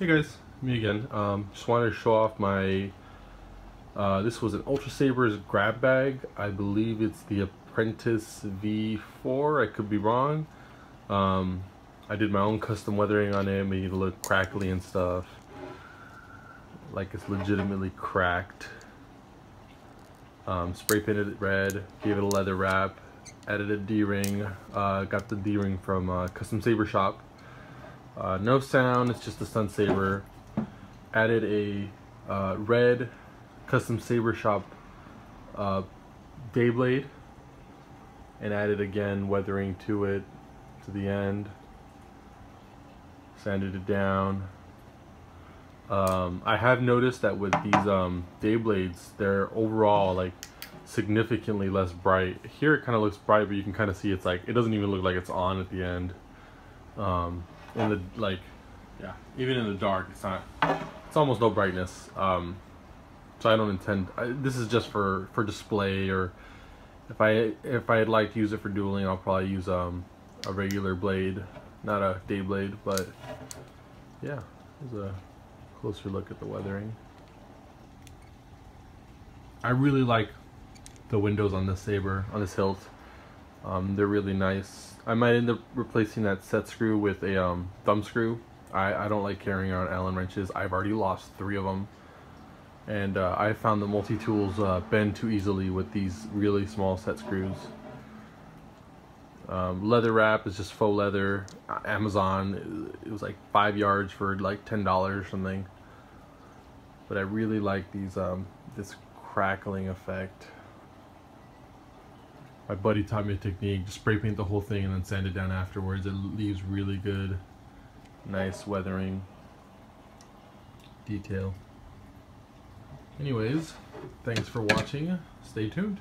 Hey guys, me again. Um, just wanted to show off my, uh, this was an Ultrasabers grab bag. I believe it's the Apprentice V4, I could be wrong. Um, I did my own custom weathering on it, made it look crackly and stuff. Like it's legitimately cracked. Um, spray painted it red, gave it a leather wrap, added a D-ring, uh, got the D-ring from uh, Custom Saber Shop. Uh, no sound, it's just a Sun Saber. Added a uh, red Custom Saber Shop uh, Dayblade and added again weathering to it to the end. Sanded it down. Um, I have noticed that with these um, Dayblades, they're overall like significantly less bright. Here it kind of looks bright, but you can kind of see it's like, it doesn't even look like it's on at the end. Um, in the like yeah even in the dark it's not it's almost no brightness. Um so i don't intend I, this is just for for display or if i if i'd like to use it for dueling i'll probably use um a regular blade not a day blade but yeah here's a closer look at the weathering. I really like the windows on this saber on this hilt um, they're really nice. I might end up replacing that set screw with a um, thumb screw. I, I don't like carrying around Allen wrenches. I've already lost three of them. And uh, I found the multi-tools uh, bend too easily with these really small set screws. Um, leather wrap is just faux leather. Amazon, it was like five yards for like $10 or something. But I really like these, um, this crackling effect my buddy taught me a technique just spray paint the whole thing and then sand it down afterwards. It leaves really good nice weathering detail. Anyways thanks for watching. Stay tuned